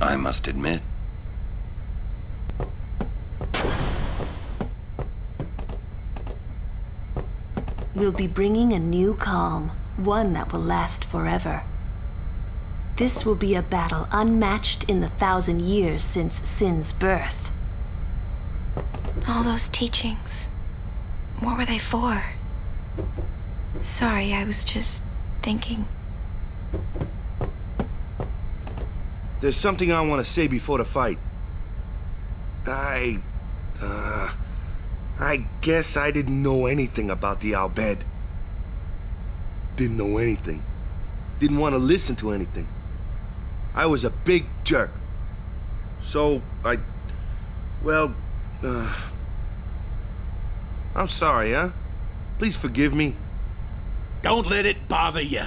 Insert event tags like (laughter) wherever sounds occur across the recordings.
I must admit. We'll be bringing a new calm, one that will last forever. This will be a battle unmatched in the thousand years since Sin's birth. All those teachings. What were they for? Sorry, I was just thinking. There's something I want to say before the fight. I... Uh... I guess I didn't know anything about the Al Bhed. Didn't know anything. Didn't want to listen to anything. I was a big jerk. So, I... Well, uh... I'm sorry, huh? Please forgive me. Don't let it bother you.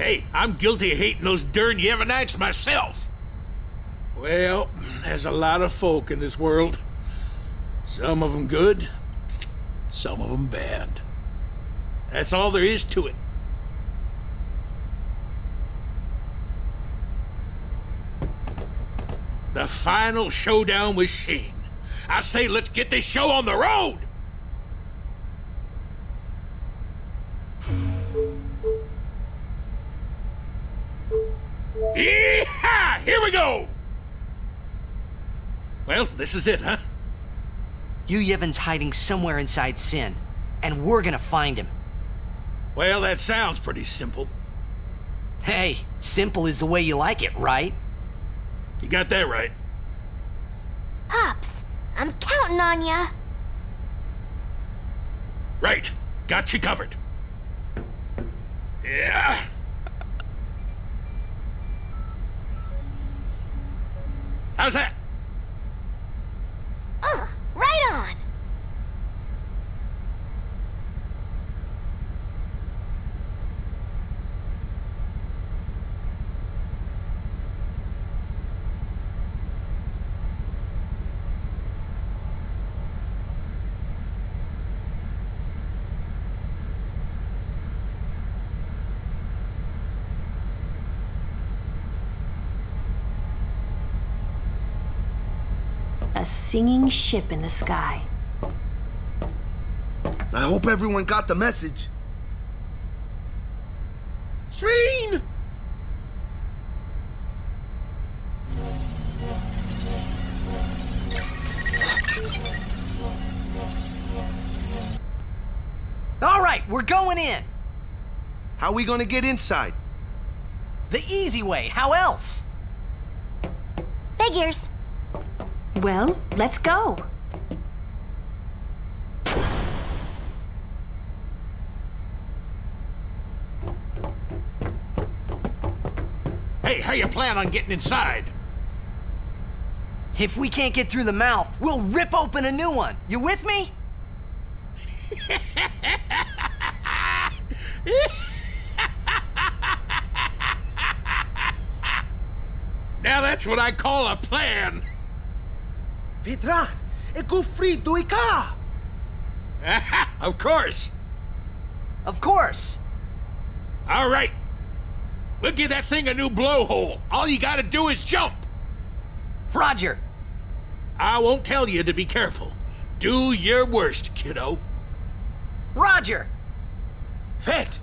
Hey, I'm guilty of hating those darn Yevonites myself. Well, there's a lot of folk in this world. Some of them good, some of them bad. That's all there is to it. The final showdown with Sheen. I say let's get this show on the road! Yeehaw! Here we go! Well, this is it, huh? Yu Yevon's hiding somewhere inside Sin, and we're gonna find him. Well, that sounds pretty simple. Hey, simple is the way you like it, right? You got that right. Pops, I'm counting on ya. Right. Got you covered. Yeah. How's that? Uh, right on. A singing ship in the sky. I hope everyone got the message. Sheen! All right, we're going in. How are we gonna get inside? The easy way, how else? Figures. Well, let's go. Hey, how you plan on getting inside? If we can't get through the mouth, we'll rip open a new one. You with me? (laughs) Now that's what I call a plan. Vedrà, è gufrito i ca! (laughs) of course. Of course. All right. We'll give that thing a new blowhole. All you gotta do is jump. Roger. I won't tell you to be careful. Do your worst, kiddo. Roger. Fet!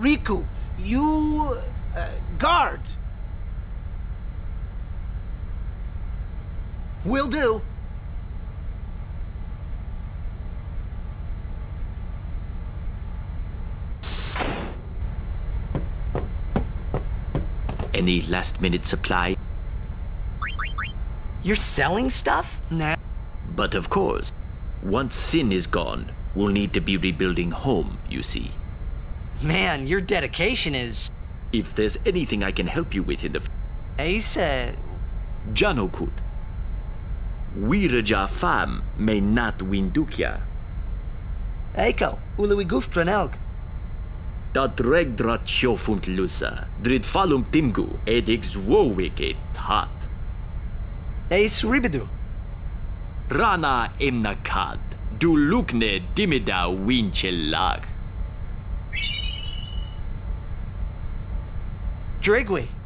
Rikku, you... Uh, guard. Will do. Any last minute supply? You're selling stuff? Nah. But of course, once Sin is gone, we'll need to be rebuilding home, you see. Man, your dedication is... If there's anything I can help you with in the... Ace. Janokut. Wiraja fam may not win Dukia. Eiko, uluwi gufdranelg. Dat regdrat sjofunt lusa, drid falum timgu, edix wowik et hat. Ace ribidu. Rana emnakad, du lukne dimida winchelag. Drigwe.